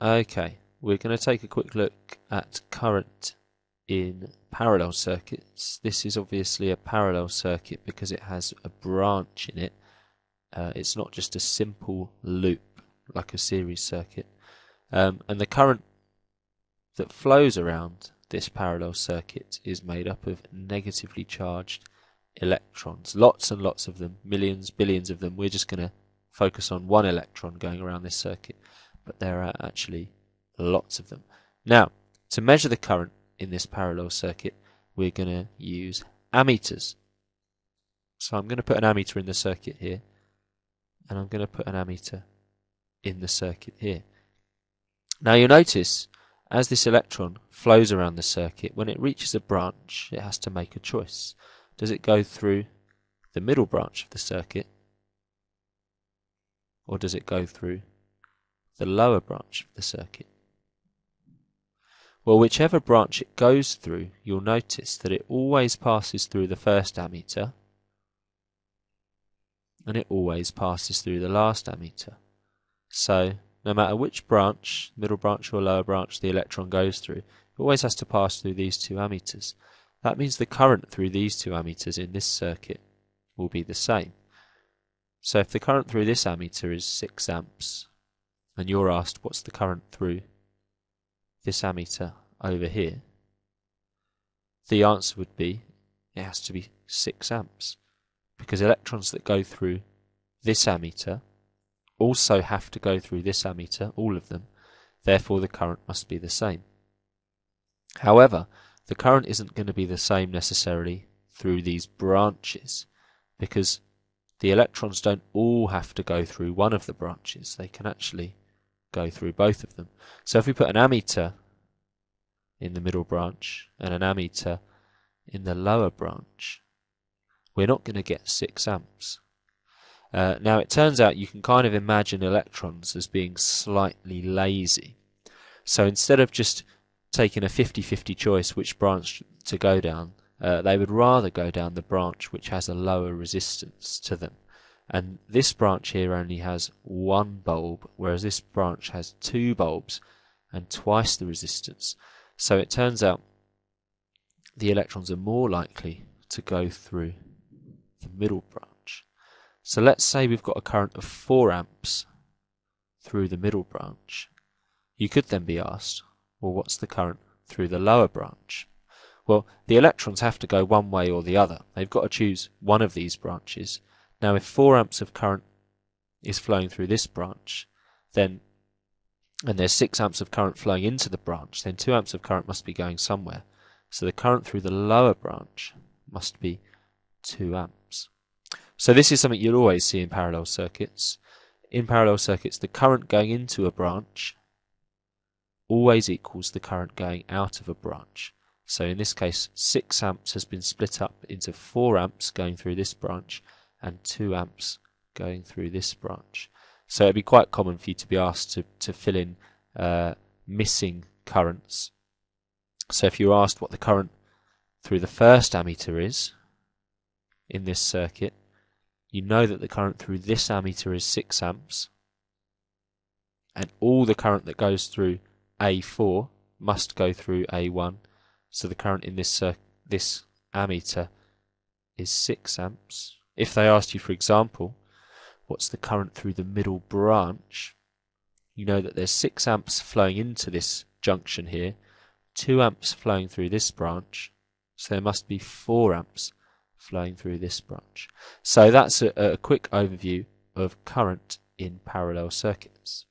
Okay, we're going to take a quick look at current in parallel circuits. This is obviously a parallel circuit because it has a branch in it. Uh, it's not just a simple loop like a series circuit. Um, and the current that flows around this parallel circuit is made up of negatively charged electrons. Lots and lots of them, millions, billions of them. We're just going to focus on one electron going around this circuit but there are actually lots of them. Now, to measure the current in this parallel circuit, we're going to use ammeters. So I'm going to put an ammeter in the circuit here, and I'm going to put an ammeter in the circuit here. Now you'll notice, as this electron flows around the circuit, when it reaches a branch, it has to make a choice. Does it go through the middle branch of the circuit, or does it go through the lower branch of the circuit. Well, whichever branch it goes through, you'll notice that it always passes through the first ammeter and it always passes through the last ammeter. So, no matter which branch, middle branch or lower branch, the electron goes through, it always has to pass through these two ammeters. That means the current through these two ammeters in this circuit will be the same. So if the current through this ammeter is 6 amps, and you're asked what's the current through this ammeter over here, the answer would be it has to be 6 amps because electrons that go through this ammeter also have to go through this ammeter, all of them, therefore the current must be the same. However, the current isn't going to be the same necessarily through these branches because the electrons don't all have to go through one of the branches. They can actually go through both of them. So if we put an ammeter in the middle branch and an ammeter in the lower branch, we're not going to get 6 amps. Uh, now it turns out you can kind of imagine electrons as being slightly lazy. So instead of just taking a 50-50 choice which branch to go down, uh, they would rather go down the branch which has a lower resistance to them and this branch here only has one bulb, whereas this branch has two bulbs and twice the resistance. So it turns out the electrons are more likely to go through the middle branch. So let's say we've got a current of 4 amps through the middle branch. You could then be asked, well, what's the current through the lower branch? Well, the electrons have to go one way or the other. They've got to choose one of these branches now, if 4 amps of current is flowing through this branch, then and there's 6 amps of current flowing into the branch, then 2 amps of current must be going somewhere. So the current through the lower branch must be 2 amps. So this is something you'll always see in parallel circuits. In parallel circuits, the current going into a branch always equals the current going out of a branch. So in this case, 6 amps has been split up into 4 amps going through this branch and 2 amps going through this branch. So it'd be quite common for you to be asked to, to fill in uh, missing currents. So if you're asked what the current through the first ammeter is in this circuit, you know that the current through this ammeter is 6 amps, and all the current that goes through A4 must go through A1. So the current in this uh, this ammeter is 6 amps. If they asked you, for example, what's the current through the middle branch, you know that there's 6 amps flowing into this junction here, 2 amps flowing through this branch, so there must be 4 amps flowing through this branch. So that's a, a quick overview of current in parallel circuits.